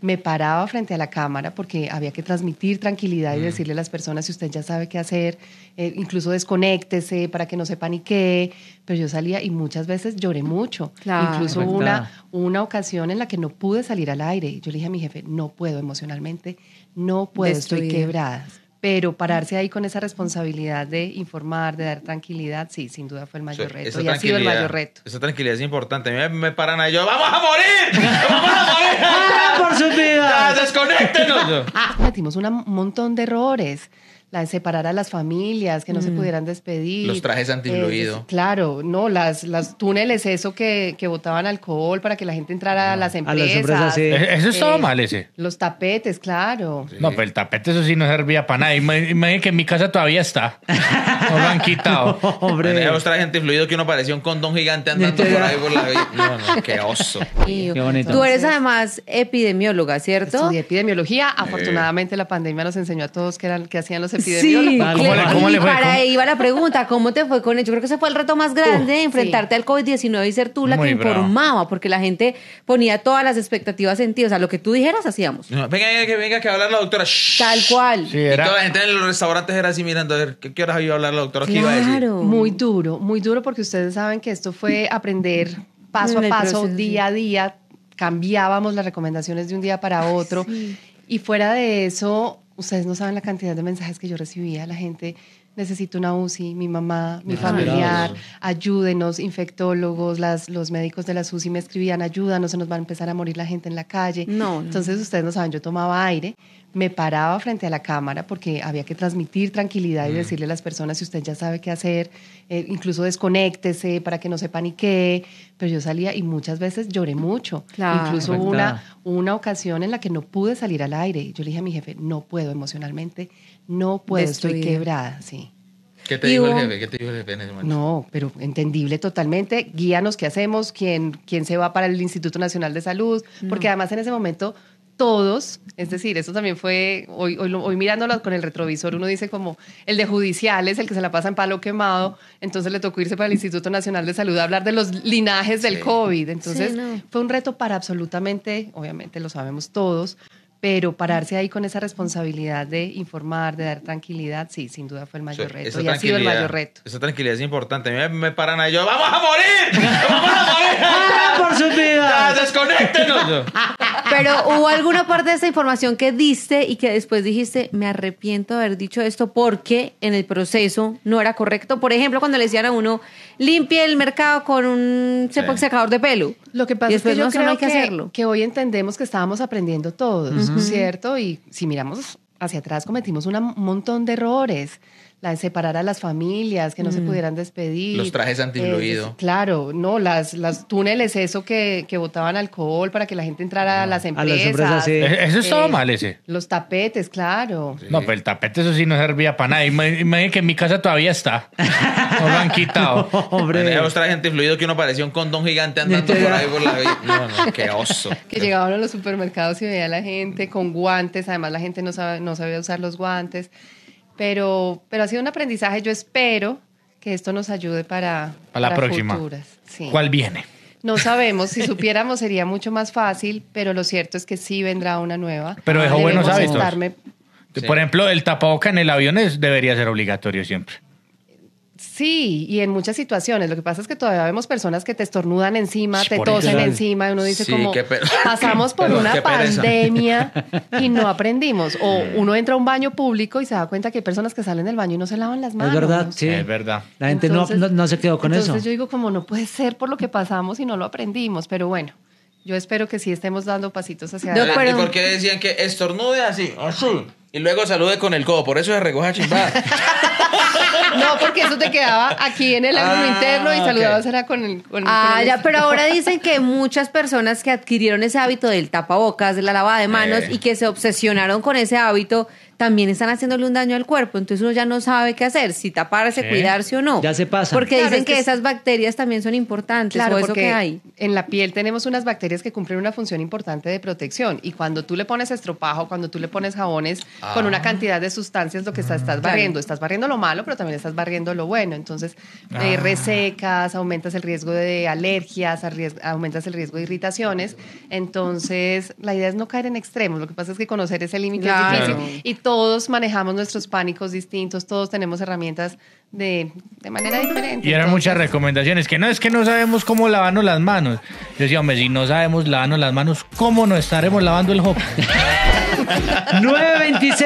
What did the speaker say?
me paraba frente a la cámara porque había que transmitir tranquilidad y decirle a las personas si usted ya sabe qué hacer, eh, incluso desconéctese para que no se paniquee, pero yo salía y muchas veces lloré mucho, Claro. incluso hubo ¿Verdad? una, una ocasión en la que no pude salir al aire, yo le dije a mi jefe, no puedo emocionalmente, no puedo, estoy quebrada. Pero pararse ahí con esa responsabilidad de informar, de dar tranquilidad, sí, sin duda fue el mayor reto. Y ha sido el mayor reto. Esa tranquilidad es importante. A mí me, me paran ahí yo, ¡vamos a morir! ¡Vamos a morir! ¡Ah, por su ¡Ya, vida! desconéctenos! Yo, Cometimos un montón de errores. La de separar a las familias, que no se pudieran despedir. Los trajes antifluido. Eh, claro, no, las, las túneles, eso que, que botaban alcohol para que la gente entrara a las A empresas. las empresas, sí. E- Eso estaba Eh, mal ese. Los tapetes, claro. No, pero el tapete eso sí no servía para nada. Ima- Imagínate que en mi casa todavía está. No lo han quitado. Hombre. Tenía los trajes antifluido que uno parecía un condón gigante andando por ahí por la vida. No, no, qué oso. Qué bonito. Tú eres además epidemióloga, ¿cierto? Estudié epidemiología. Afortunadamente la pandemia nos enseñó a todos qué eran qué hacían los epidemiólogos. ¿Cómo le- cómo y le fue? para ¿Cómo? ahí iba la pregunta, ¿cómo te fue con ello? Yo creo que ese fue el reto más grande, enfrentarte al COVID-19 y ser tú la Muy que bravo. informaba, porque la gente ponía todas las expectativas en ti. O sea, lo que tú dijeras, hacíamos. No, venga, venga, que venga, que va a hablar la doctora. Shh. Tal cual. Sí, Y toda la gente en los restaurantes era así mirando a ver qué, qué horas iba a hablar la doctora, qué iba a decir. Claro. Muy duro, muy duro porque ustedes saben que esto fue aprender paso a paso, proceso, día a día. Cambiábamos las recomendaciones de un día para otro. Y fuera de eso, ustedes no saben la cantidad de mensajes que yo recibía. La gente necesito una UCI, mi mamá, mi familiar, ayúdenos, infectólogos, las, los médicos de la UCI me escribían, ayúdanos, se nos va a empezar a morir la gente en la calle. No, no. Entonces ustedes no saben, yo tomaba aire, me paraba frente a la cámara porque había que transmitir tranquilidad y decirle a las personas si usted ya sabe qué hacer, eh, incluso desconéctese para que no se paniquee, pero yo salía y muchas veces lloré mucho. Claro. Incluso una, una ocasión en la que no pude salir al aire. Yo le dije a mi jefe, no puedo emocionalmente, no puedo, estoy quebrada, sí. ¿Qué te dijo el jefe? ¿Qué te dijo el jefe en ese momento? No, pero entendible totalmente. Guíanos qué hacemos, quién, quién se va para el Instituto Nacional de Salud, porque además en ese momento todos, es decir, eso también fue, hoy, hoy, lo- hoy mirándolo con el retrovisor, uno dice como el de judiciales, el que se la pasa en palo quemado, entonces le tocó irse para el Instituto Nacional de Salud a hablar de los linajes del Sí. COVID. Entonces Sí, no. fue un reto para absolutamente, obviamente lo sabemos todos, pero pararse ahí con esa responsabilidad de informar, de dar tranquilidad, sí, sin duda fue el mayor reto y ha sido el mayor reto. Esa tranquilidad es importante. A mí me, me paran ahí yo, ¡vamos a morir! ¡Vamos a morir! ¡Ah, por su ¡Ya, vida! desconéctenos! Pero hubo alguna parte de esta información que diste y que después dijiste, me arrepiento de haber dicho esto porque en el proceso no era correcto. Por ejemplo, cuando le decían a uno, limpie el mercado con un Sí. secador de pelo. Lo que pasa Y es que después, yo no, eso no creo hay que que, hacerlo. que hoy entendemos que estábamos aprendiendo todos, ¿cierto? Y si miramos hacia atrás, cometimos una- un montón de errores. La de separar a las familias, que no se pudieran despedir. Los trajes antifluido. Eh, claro, no, las, las túneles, eso que, que botaban alcohol para que la gente entrara a las A empresas. las empresas, sí. E- Eso estaba Eh, mal ese. Los tapetes, claro. No, pero el tapete eso sí no servía para nada. Ima- Imagínate que en mi casa todavía está. No lo han quitado. Hombre. Tenía los trajes antifluido que uno parecía un condón gigante andando por ahí por la vida. No, no, qué oso. Que llegaban a los supermercados y veía a la gente con guantes, además la gente no, sabe, no sabía usar los guantes, pero, pero ha sido un aprendizaje, yo espero que esto nos ayude para, A la para próxima. futuras. Sí. ¿Cuál viene? No sabemos, si supiéramos sería mucho más fácil, pero lo cierto es que sí vendrá una nueva. Pero dejó buenos hábitos. estarme- Sí. Por ejemplo, el tapaboca en el avión es- debería ser obligatorio siempre. Sí, y en muchas situaciones. Lo que pasa es que todavía vemos personas que te estornudan encima, Sí, te tosen eso. encima, y uno dice Sí, como, pasamos por Perdón, una pandemia y no aprendimos. O uno entra a un baño público y se da cuenta que hay personas que salen del baño y no se lavan las manos. Es verdad, sí. Es verdad. La gente no- Entonces- no, no se quedó con eso. Entonces yo digo como no puede ser por lo que pasamos y no lo aprendimos, pero bueno, yo espero que sí estemos dando pasitos hacia adelante. ¿Y por qué decían que estornude así? Así. Y luego salude con el codo. Por eso se recoge chimbada. No, porque eso te quedaba aquí en el ángulo Ah, interno y saludabas era con el... Con, Ah, el- ya, pero ahora dicen que muchas personas que adquirieron ese hábito del tapabocas, de la lavada de manos Eh. y que se obsesionaron con ese hábito, también están haciéndole un daño al cuerpo. Entonces uno ya no sabe qué hacer, si taparse, Sí. cuidarse o no. Ya se pasa. Porque Claro, dicen es que que, es- esas bacterias también son importantes, Claro, o eso porque que hay. en la piel tenemos unas bacterias que cumplen una función importante de protección y cuando tú le pones estropajo, cuando tú le pones jabones con una cantidad de sustancias, lo que estás, estás barriendo, estás barriendo lo malo, pero también estás barriendo lo bueno. Entonces, eh, resecas, aumentas el riesgo de alergias, aumentas el riesgo de irritaciones. Entonces, la idea es no caer en extremos. Lo que pasa es que conocer ese límite Claro. es difícil y todos manejamos nuestros pánicos distintos, todos tenemos herramientas de, de manera diferente. Y eran Entonces, muchas recomendaciones, que no es que no sabemos cómo lavarnos las manos. Yo decía, hombre, si no sabemos lavarnos las manos, ¿cómo no estaremos lavando el jopo? 926.